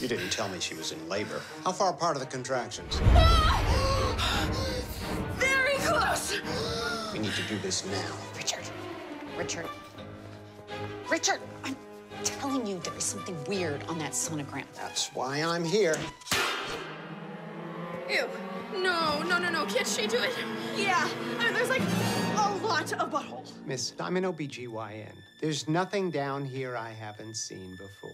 You didn't tell me she was in labor. How far apart are the contractions? Very close. We need to do this now. Richard. Richard. Richard, I'm telling you there is something weird on that sonogram. That's why I'm here. Ew. No, no, no, no. Can't she do it? Yeah. I mean, There's like a lot of butthole. Miss, I'm an OBGYN. There's nothing down here I haven't seen before.